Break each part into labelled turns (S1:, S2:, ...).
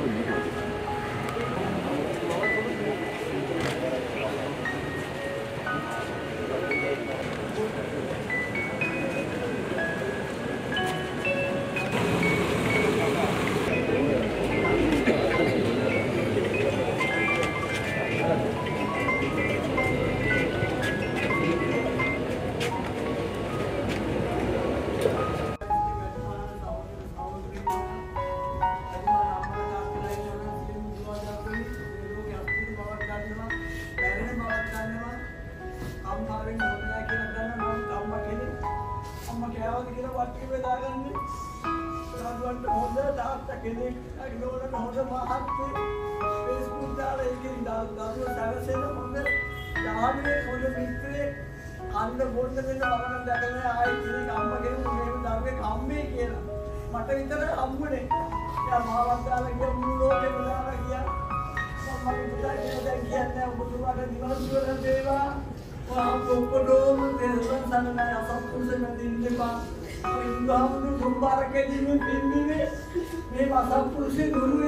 S1: other you. සංසාරෙන් මොකද නෑ කියලා ගන්න මම අම්මා කෙනෙක්. අම්මා කෑවද කියලා වට්ටි බෙදාගන්නේ. දරුවන්ට හොඳ තාත්තා කෙනෙක්, ඒගොල්ලන්ට හොඳ මහත්තයෙක්. Facebook දාලා ඒකෙන් දරුවෝ සැරසෙන හොඳ යාළුවෙක්, හොඳ මිත්‍රයෙක්. කන්න බොන්න දෙන්න බලන දැකලා ආයි කෙනෙක් අම්මා කෙනෙක් මේ දරුවෙක් අම්මේ කියලා. මට විතර අම්මනේ. එයා මාවත් දාලා ගියා මුළු ලෝකෙම දාලා ගියා. මම මගේ පුතා කියලා දැන් කියන්නේ ඔබතුමාට නිවන් සුව ලැබේවා. ඔක්කොටම තෙරුවන් සරණයි අසත්පුරුෂ නැදින්න එපා. ඔය ඉන්දාමුණු දුම්බාර කෙලින්ම පින්නිනේ මේ අසත්පුරුෂේ දුරු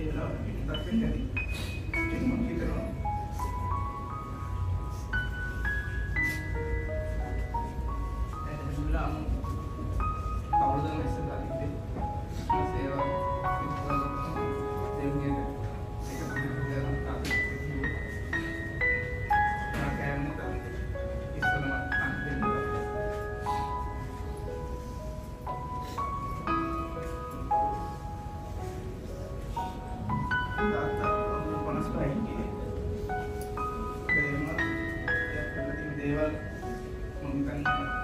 S2: que yo no. right now.